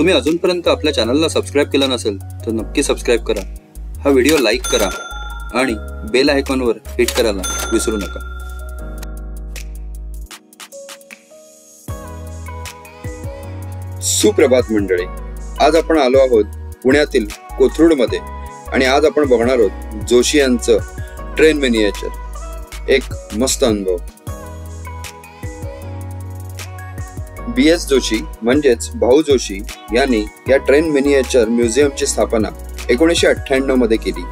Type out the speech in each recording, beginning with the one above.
तुम्ही अजूनपर्यंत आपल्या चॅनलला सबस्क्राईब केलं नसेल तर नक्की सबस्क्राईब करा. हा व्हिडिओ लाईक करा आणि बेल आयकॉनवर हिट करायला विसरू नका. सुप्रभात मंडळी आज आपण आलो आहोत पुण्यातील कोथरूडमध्ये आणि आज आपण बघणार आहोत जोशी यांचं ट्रेन मेनिएचर एक मस्त अनुभव. बी एस जोशी म्हणजेच भाऊ जोशी यांनी या ट्रेन मिनिएचर म्युझियमची स्थापना एकोणीसशे अठ्ठ्याण्णवमध्ये केली.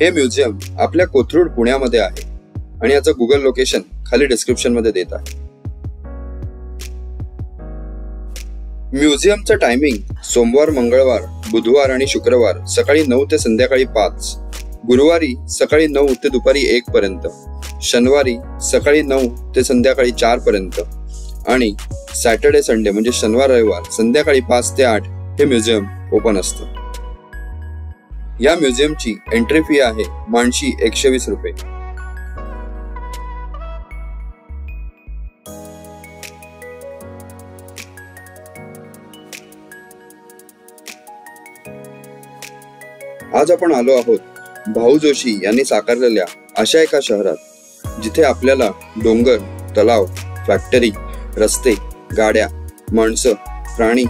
हे म्युझियम आपल्या कोथरूड पुण्यामध्ये आहे आणि याचं गुगल लोकेशन खाली डिस्क्रिप्शनमध्ये देत आहे. म्युझियमचं टायमिंग सोमवार मंगळवार बुधवार आणि शुक्रवार सकाळी नऊ ते संध्याकाळी पाच गुरुवारी सकाळी नऊ ते दुपारी एक पर्यंत शनिवारी सकाळी नऊ ते संध्याकाळी चार पर्यंत आणि सॅटर्डे संडे म्हणजे शनिवार रविवार संध्याकाळी पाच ते आठ हे म्युझियम ओपन असतं. या म्युझियमची एंट्री फी आहे माणशी एकशे वीस रुपये. आज आपण आलो आहोत भाऊ जोशी यांनी साकारलेल्या अशा एका शहरात जिथे आपल्याला डोंगर तलाव फॅक्टरी रस्ते गाड्या माणसं प्राणी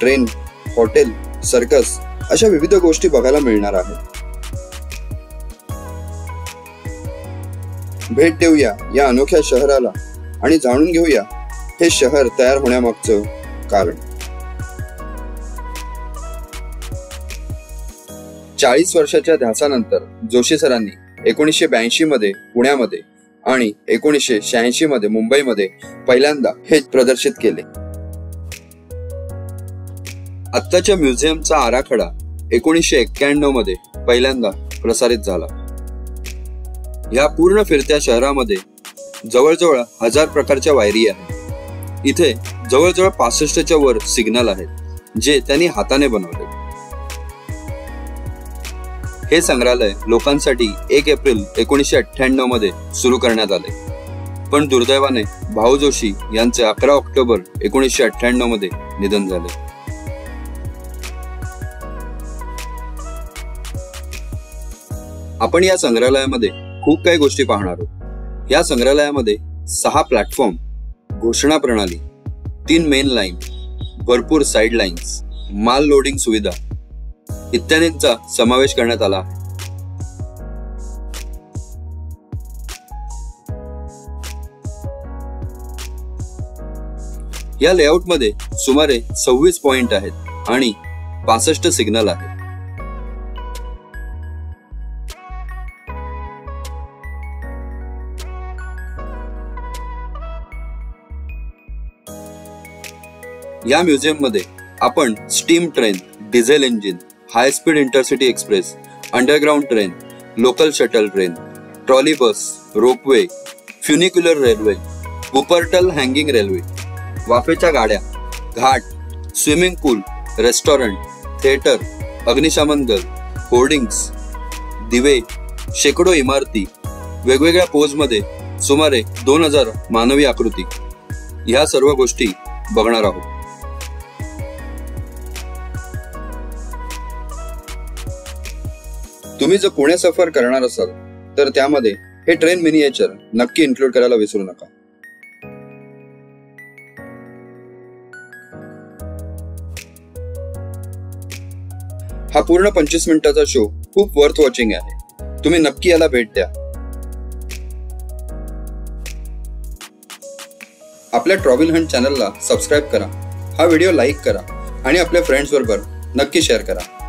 ट्रेन हॉटेल सर्कस अशा विविध गोष्टी बघायला मिळणार आहेत. भेट देऊया या अनोख्या शहराला आणि जाणून घेऊया हे शहर तयार होण्यामागचं कारण. चाळीस वर्षाच्या ध्यासानंतर जोशी सरांनी एकोणीसशे ब्याऐंशी मध्ये पुण्यामध्ये आणि एकोणीसशे शहाऐंशी मध्ये मुंबईमध्ये पहिल्यांदा हे प्रदर्शित केले. आत्ताच्या म्युझियमचा आराखडा एकोणीसशे एक्क्याण्णवमध्ये पहिल्यांदा प्रसारित झाला. या पूर्ण फिरत्या शहरामध्ये जवळजवळ हजार प्रकारच्या वायरी आहेत. इथे जवळजवळ पासष्टच्या वर सिग्नल आहेत जे त्यांनी हाताने बनवले. हे संग्रहालय लोकांसाठी एक एप्रिल एकोणीसशे अठ्ठ्याण्णवमध्ये सुरू करण्यात आले. पण दुर्दैवाने भाऊ जोशी यांचे अकरा ऑक्टोबर एकोणीसशे अठ्ठ्याण्णवमध्ये निधन झाले. आपण या संग्रहालयामध्ये खूप काही गोष्टी पाहणार आहोत. या संग्रहालयामध्ये सहा प्लॅटफॉर्म घोषणा प्रणाली तीन मेन लाईन भरपूर साईड लाईन्स माल लोडिंग सुविधा इत्यादींचा समावेश करण्यात आला आहे. या लेआउटमध्ये सुमारे सव्वीस पॉइंट आहेत आणि पासष्ट सिग्नल आहेत. या म्युझियममध्ये आपण steam train diesel engine high speed intercity express underground train local shuttle train trolley bus ropeway funicular railway Wuppertal hanging railway वाफेच्या गाड्या घाट स्विमिंग पूल रेस्टॉरंट थिएटर अग्निशमन दल होर्डिंग्स दिवे शेकडो इमारती वेगवेगळ्या पोजमध्ये सुमारे दोन हजार मानवी आकृती. ह्या सर्व गोष्टी बघणार आहोत. तुम्ही जर पुणे सफर करणार असाल तर त्यामध्ये हे ट्रेन मिनिएचर नक्की इन्क्लूड करायला विसरू नका. हा पूर्ण पंचवीस मिनिटाचा शो खूप वर्थ वॉचिंग आहे. तुम्ही नक्की याला भेट द्या. आपल्या ट्रॉव्हल हंट चॅनलला सबस्क्राईब करा. हा व्हिडिओ लाईक करा आणि आपल्या फ्रेंड्स बरोबर नक्की शेअर करा.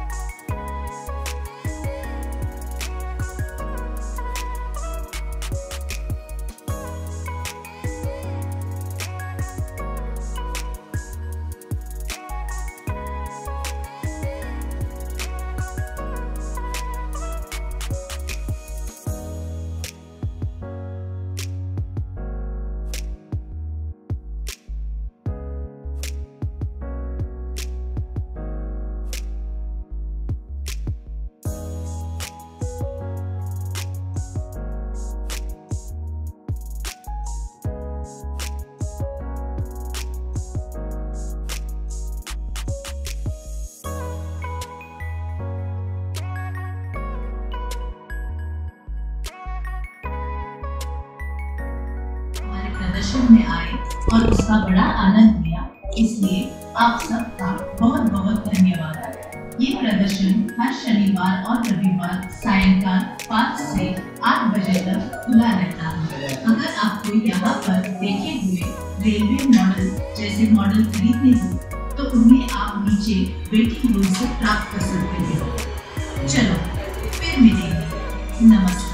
प्रदर्शन में आए और उसका बड़ा आनंद लिया। इसलिए आप सबका बहुत बहुत धन्यवाद। ये प्रदर्शन हर शनिवार और रविवार सायंकाल पाँच से आठ बजे तक खुला रहता है। अगर आपको यहाँ पर देखे हुए रेलवे मॉडल जैसे मॉडल खरीदने हो तो उन्हें आप नीचे वेटिंग रूम से प्राप्त कर सकते हैं। चलो, फिर मिलेंगे। नमस्कार।